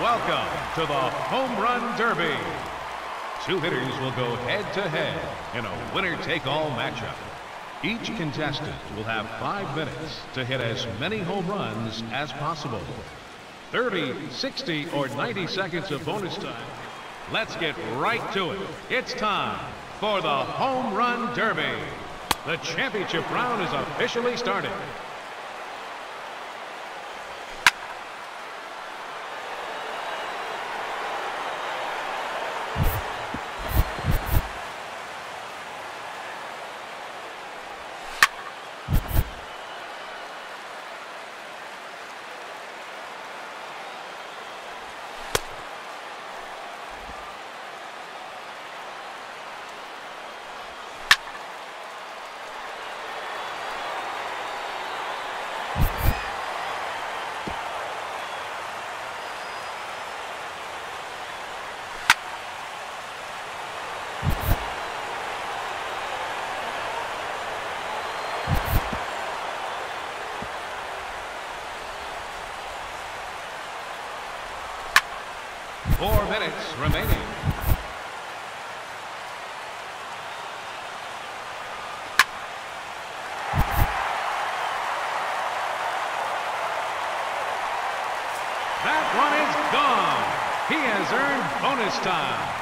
Welcome to the Home Run Derby. Two hitters will go head to head in a winner take all matchup. Each contestant will have five minutes to hit as many home runs as possible. 30, 60, or 90 seconds of bonus time. Let's get right to it. It's time for the Home Run Derby. The championship round is officially started. Four minutes remaining. That one is gone. He has earned bonus time.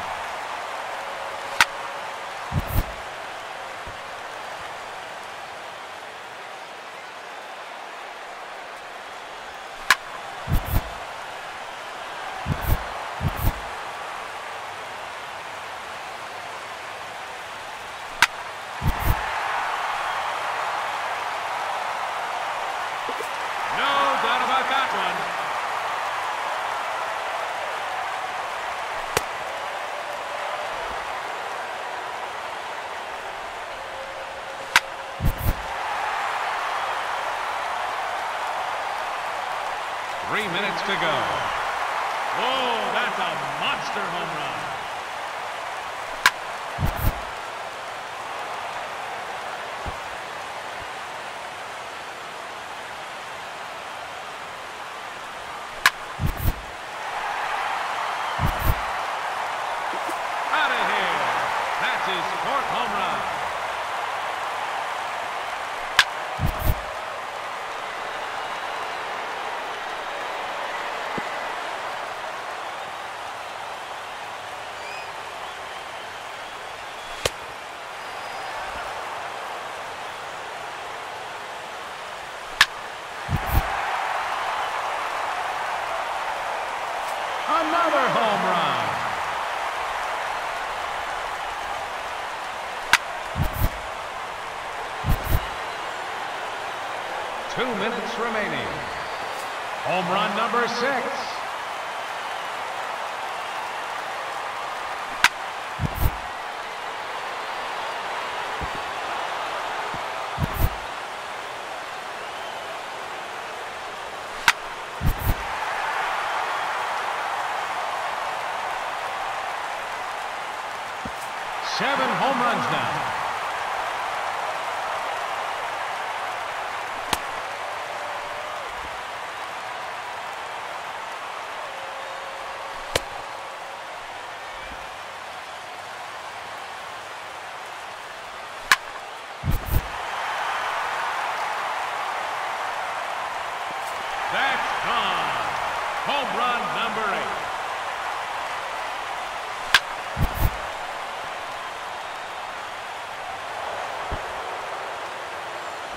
No doubt about that one. Minutes to go. Oh, that's a monster home run. Out of here. That's his fourth home run. Another home run. Two minutes remaining. Home run number six. Seven home runs now. That's gone. Home run number eight.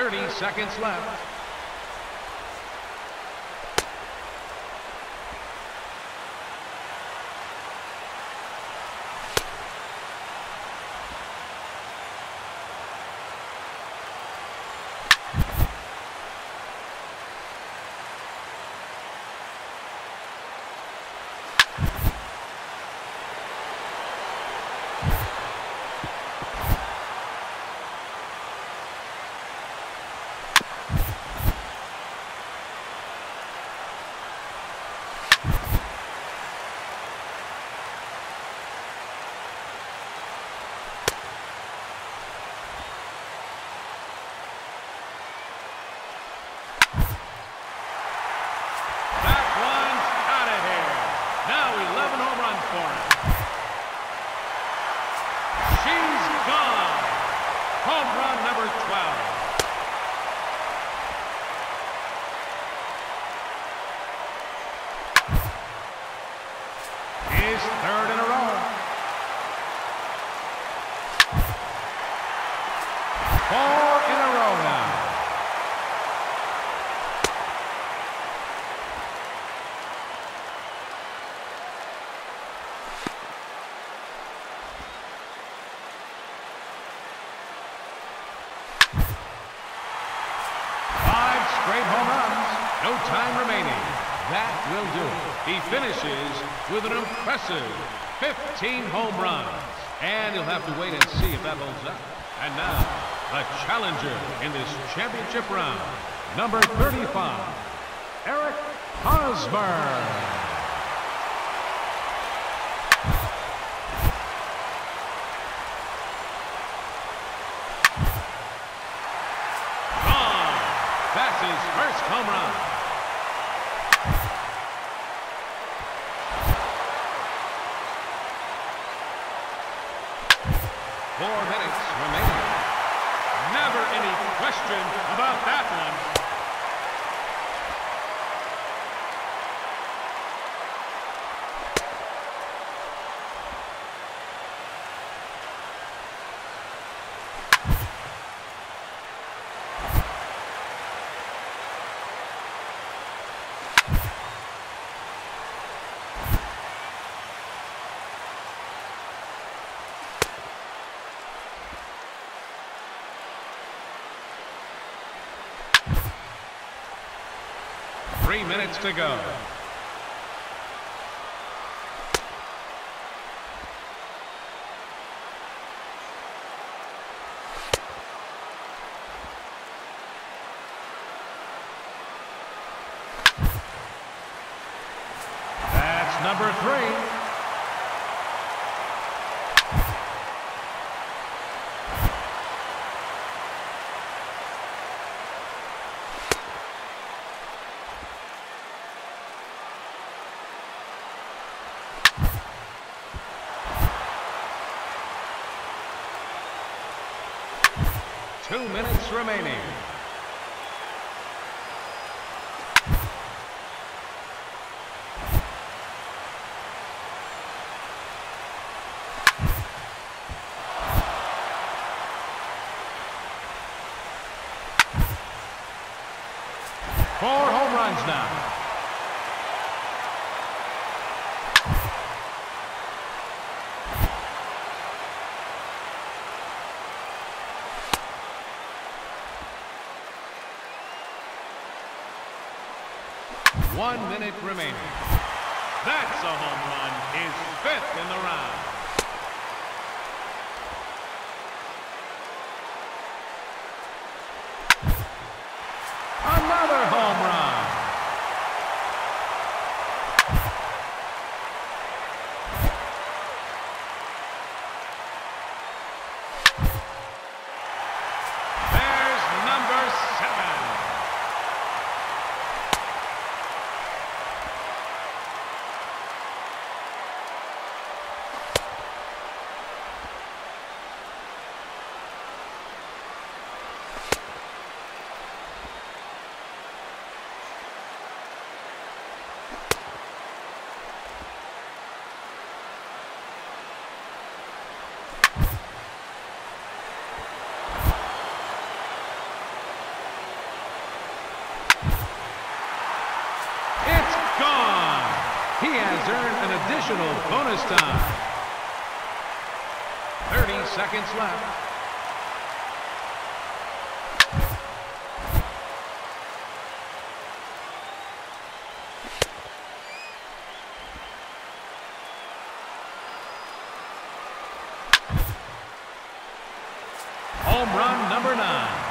30 seconds left. His third in a row. Four in a row now. Five straight home runs. No time remaining. That will do it. He finishes with an impressive 15 home runs. And he'll have to wait and see if that holds up. And now, the challenger in this championship round, number 35, Eric Hosmer. Home run. Four minutes remaining. Never any question about that one. Three minutes to go. That's number three. Two minutes remaining. Four home runs now. One minute remaining. That's a home run. His fifth in the round. Another home run. There's number seven. It's gone. He has earned an additional bonus time. 30 seconds left. Home run number nine.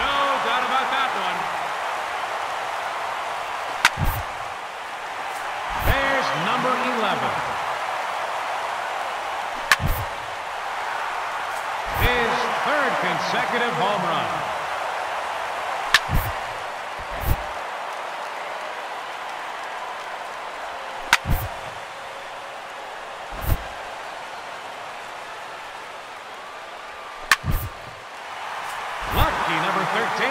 No doubt about that one. There's number 11. third consecutive home run. Lucky number 13.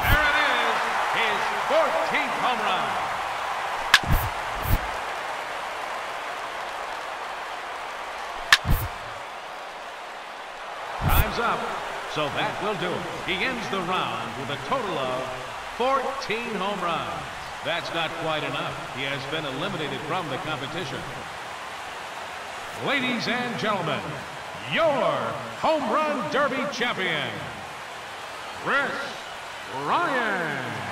There it is, his 14th home run. Time's up, so that will do it. He ends the round with a total of 14 home runs. That's not quite enough. He has been eliminated from the competition. Ladies and gentlemen, your Home Run Derby champion, Kris Bryant.